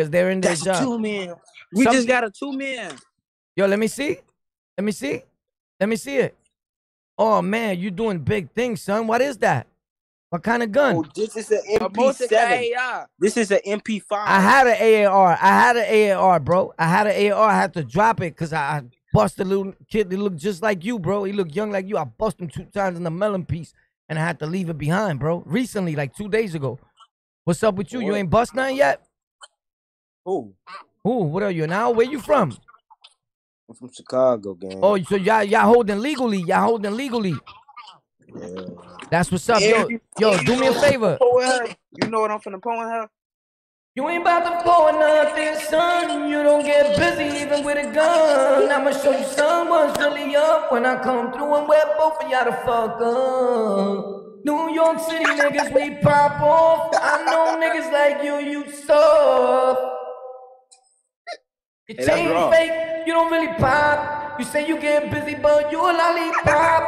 because they're in their That's job. two men. We Some- just got a two man. Yo, let me see. Let me see. Let me see it. Oh man, you doing big things, son. What is that? What kind of gun? Oh, this is an A multi MP7. AI. This is an MP5. I had an AAR. I had an AAR, bro. I had an AAR. I had to drop it because I, I busted a little kid that looked just like you, bro. He looked young like you. I busted him two times in the melon piece and I had to leave it behind, bro. Recently, like two days ago. What's up with you? You ain't bust nothing yet? Who? Who? What are you now? Where you from? I'm from Chicago, gang. Oh, so y'all y'all holding legally. Y'all holding legally. yeah. That's what's up. Yo, yo, do me a favor. You know what I'm finna pull her? You ain't about to pull nothing, son. You don't get busy even with a gun. I'ma show you someone's really up when I come through and where both of y'all the fuck up. New York City niggas, we pop off. I know niggas like you, you soft. Your Hey, chain raw. fake, you don't really pop. You say you get busy, but you a lollipop.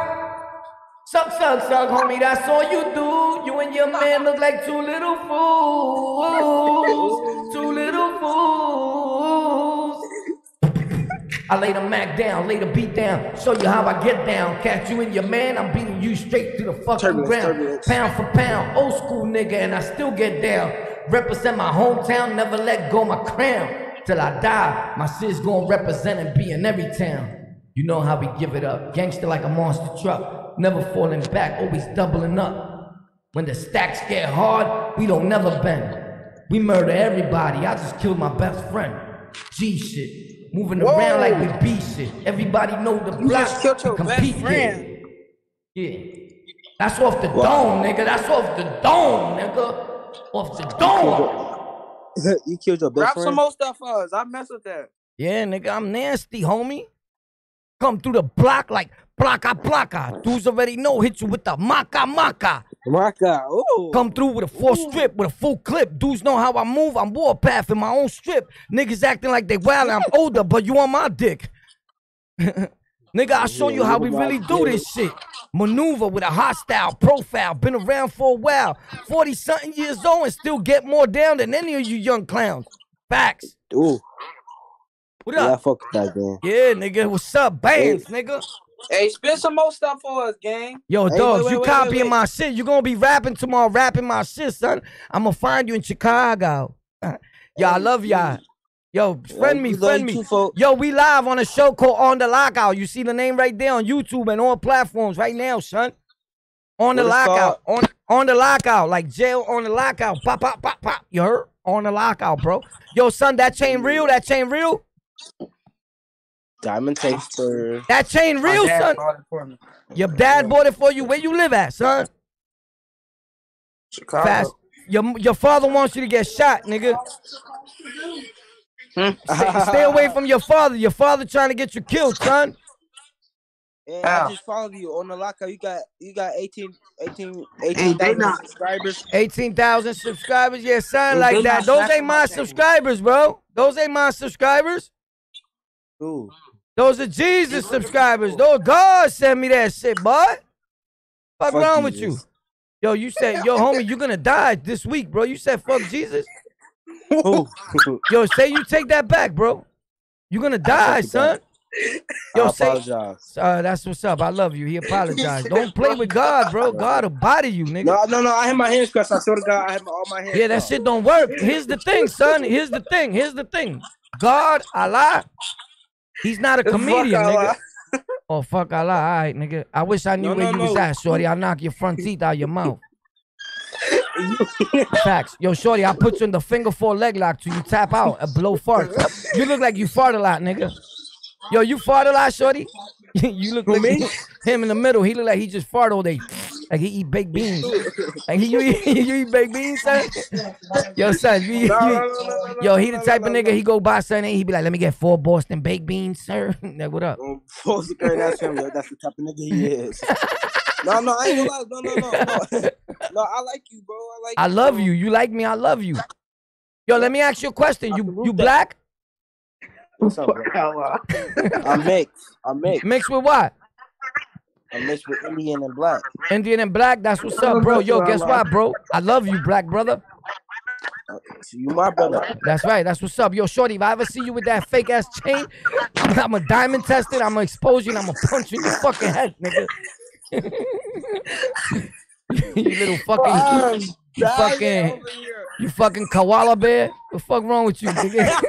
Suck, suck, suck, homie, that's all you do. You and your man look like two little fools. Two little fools. I lay the Mac down, lay the beat down, show you how I get down. Catch you and your man, I'm beating you straight to the fucking Turbulence, ground. turbulence. Pound for pound, old school nigga, and I still get down. Represent my hometown, never let go my crown. Till I die, my sis gonna represent and be in every town. You know how we give it up. Gangster like a monster truck, never falling back, always doubling up. When the stacks get hard, we don't never bend. We murder everybody. I just killed my best friend. G shit. Moving around like we B shit. Everybody know the You block. just killed we your best compete friend. Yeah. That's off the dome, nigga. That's off the dome, nigga. Off the dome. you killed your best Grab friend. some more stuff for us. I mess with that. Yeah, nigga, I'm nasty, homie. Come through the block like blocka blocka. Dudes already know, hit you with the maka maka. My God. Ooh. Come through with a full strip, with a full clip. Dudes know how I move. I'm warpath in my own strip. Niggas acting like they wild. I'm older, but you on my dick. Nigga, I'll show you how we really do this shit. Maneuver with a hostile profile. Been around for a while. 40 something years old and still get more down than any of you young clowns. Facts. Ooh. What Yeah, I up? fuck with that, gang. Yeah, nigga. What's up, bands, nigga? Hey, spin some more stuff for us, gang. Yo, Hey, dogs, wait, you wait, wait, copying wait. my shit. You gonna be rapping tomorrow, rapping my shit, son. I'm gonna find you in Chicago. Yo, I love y'all. Yo, friend me, we friend me. Yo, we live on a show called On the Lockout. You see the name right there on YouTube and all platforms right now, son. On the lockout. On on the lockout. Like jail on the lockout. Pop, pop, pop, pop. You heard? On the lockout, bro. Yo, son, that chain real? That chain real? Diamond taster. That chain real, son? bought it for me. Your dad bought it for you. Where you live at, son? Chicago. Fast. Your your father wants you to get shot, nigga. Stay, stay away from your father. Your father trying to get you killed, son. And Ow. I just followed you on the locker. You got you got 18, 18, they 18,000 not- subscribers. 18,000 subscribers. Yeah, son, like that. Those ain't my my subscribers, bro. Those ain't my subscribers. Ooh. Those are Jesus subscribers. Those God sent me that shit, boy. Fuck, Fuck wrong with you? Yo, you said, yo, homie, you're gonna die this week, bro. You said fuck Jesus. Ooh. Yo, say you take that back, bro. You gonna die, son. Yo, I say apologize. Uh, that's what's up. I love you. He apologized. Don't play with God, bro. God will body you, nigga. No, no, no. I had my hands crossed. I swear to God, I had all my hands Yeah, that crossed. shit don't work. Here's the thing, son. Here's the thing. Here's the thing. God, Allah, he's not a comedian, nigga. Oh, fuck Allah. All right, nigga. I wish I knew No, where no, you was at, shorty. I'll knock your front teeth out your mouth. Facts. Yo, shorty, I put you in the figure four leg lock till you tap out and blow fart. You look like you fart a lot, nigga. Yo, you fart a lot, shorty? you look like me? him in the middle. He look like he just fart all day. Like he eat baked beans. Like he, you, eat, you eat baked beans, son? Yo, son, you, you, No, no, no, no, no, yo, he the type of nigga, he go buy something, he be like, let me get four Boston baked beans, sir. like, what up? Um, the Curry, that's him. yo. That's the type of nigga he is. no, no, I ain't gonna lie. No, no, no, no. No, I like you, bro. I like. I you, love bro. you. You like me, I love you. Yo, let me ask you a question. You you black? What's up, bro? Uh? I'm mixed. I'm mixed. Mixed with what? I'm mixed with Indian and black. Indian and black. That's what's up, bro. Yo, guess what, bro? I love you, black brother. Uh, you my brother. That's right. That's what's up. Yo, Shorty, if I ever see you with that fake ass chain, I'm, I'm a diamond tested. I'm gonna expose you and I'm gonna punch you in your fucking head, nigga. you little fucking, you fucking, you fucking koala bear. What the fuck wrong with you, nigga?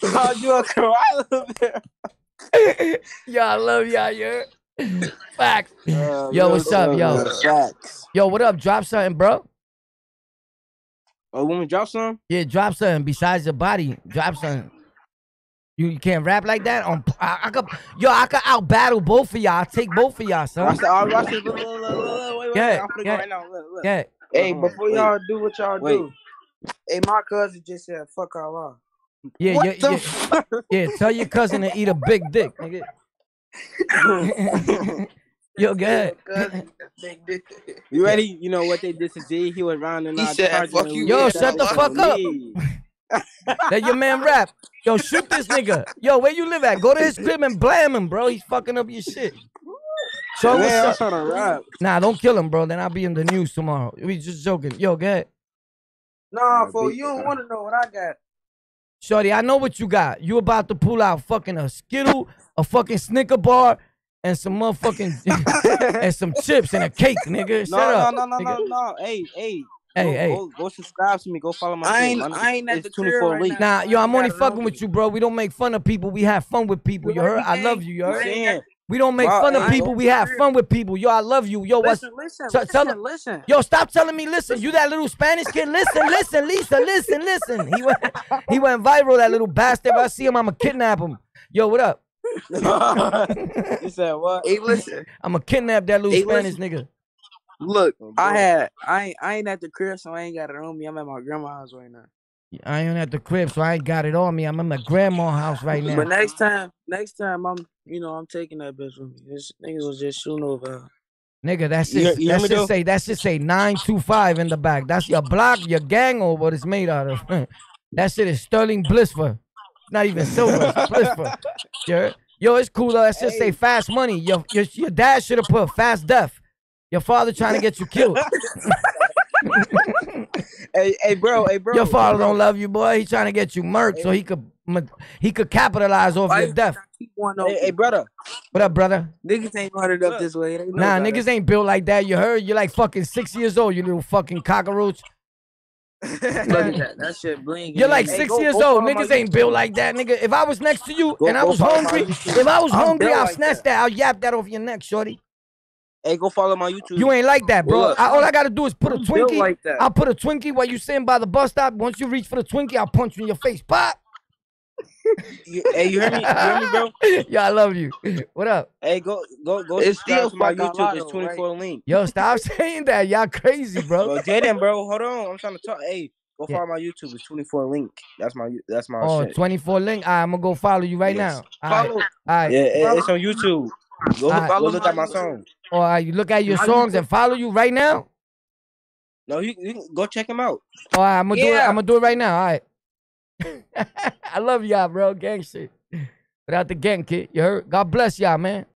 Called you a koala bear. Yo, I love y'all, yo. Facts. Uh, Yo, what's up, yo? Facts. Yo, what up? Drop something, bro. Oh, woman, drop some. Yeah, drop something besides your body. Drop something. You, you can't rap like that on. I, I could, yo, I could out battle both of y'all. I'll take both of y'all, son. Watch the, oh, watch it. Look, look, look, look, look, wait, wait, Yeah, wait. I'm finna yeah. right now. Look, look. Yeah. Hey, Hold before y'all do what y'all Wait. do, hey, my cousin just said, "Fuck Allah." Yeah, What yeah, the yeah, fuck? yeah. Tell your cousin to eat a big dick, nigga. Yo, good. Cousin, big dick. You ready? You know what they did to D? He was rounding He out said, charging "Fuck and you, Yo, shut the fuck up. me. Let your man rap. Yo, shoot this nigga. Yo, where you live at? Go to his crib and blam him, bro. He's fucking up your shit. Show him Man, I'm what's up. trying to rap. Nah, don't kill him, bro. Then I'll be in the news tomorrow. We just joking. Yo, go ahead. Nah, Nah, fool, you don't want to know what I got. Shorty, I know what you got. You about to pull out fucking a Skittle, a fucking Snicker bar, and some motherfucking and some chips and a cake, nigga. Shut No, up. no, no, no, nigga. no, no. Hey, hey. Hey, go, hey. Go, go subscribe to me. Go follow my I shit. ain't- My- I ain't at it's the 24 right League. now. Nah, yo, I'm only fucking with you, bro. We don't make fun of people. We have fun with people. You heard? I love you. You heard? We don't make Wow, fun of people. We have fun with people. Yo, I love you. Yo, what's Listen, listen, tell listen, listen. Yo, stop telling me. Listen, you that little Spanish kid. Listen, listen, Lisa. Listen, listen. He went, he went viral. That little bastard. If I see him, I'ma kidnap him. Yo, what up? you said what? Hey, listen. I'ma kidnap that little Hey, Spanish listen. nigga. Look, Oh, I had, I ain't, I ain't at the crib, so I ain't got it on me. I'm at my grandma's house right now. I ain't at the crib, so I ain't got it on me. I'm at my grandma's house right now. But next time, next time, I'm, you know, I'm taking that bitch with me. This niggas was just shooting over. her. Nigga, that You- shit, you hear that me, say that shit say nine two five in the back. That's your block, your gang, or what it's made out of. that shit is sterling blissfer. It's not even silver, it's blissfer. Sure. Yo, it's cool though. That shit say fast money. Your your, your dad should have put fast death. Your father trying to get you killed. Hey, hey, bro. Hey, bro. Your father bro. don't love you, boy. He trying to get you murked so he could he could capitalize off your death. Hey, hey, brother. What up, brother? Niggas ain't running up this way. They Nah, better. niggas ain't built like that. You heard? You're like fucking six years old. You little fucking cockroach. Look at that. That shit bling. You're like Hey, six go- years go old. follow Niggas ain't built like that, nigga. If I was next to you Go- and I was hungry, if I was I'm hungry, I'll like snatch that. that. I'll yap that off your neck, shorty. Hey, go follow my YouTube. You ain't like that, bro. I- all I gotta do is put a I'm built Twinkie. like that. I'll put a Twinkie while you sitting by the bus stop. Once you reach for the Twinkie, I'll punch you in your face. Pop. You, hey, you hear me? You hear me, bro? Yo, I love you. What up? Hey, go, go, go. It's still to my YouTube. Allah, It's though, 24 link. Yo, stop saying that. Y'all crazy, bro. Bro, Jaden, bro, hold on. I'm trying to talk. Hey, go Yeah. follow my YouTube. It's 24 link. That's my, that's my Oh, shit. 24 link. All right, I'm gonna go follow you right Yes. now. All right, Follow. all right. Yeah, it- it's on YouTube. Go, Alright. go Follow look at my YouTube. song. Oh, All right, you look at your songs and follow you right now. No, you, you can go check him out. Oh, All right, I'm gonna do it. I'm gonna do it right now. All right. I love y'all, bro. Gang shit. Without the gang, kid. You heard? God bless y'all, man.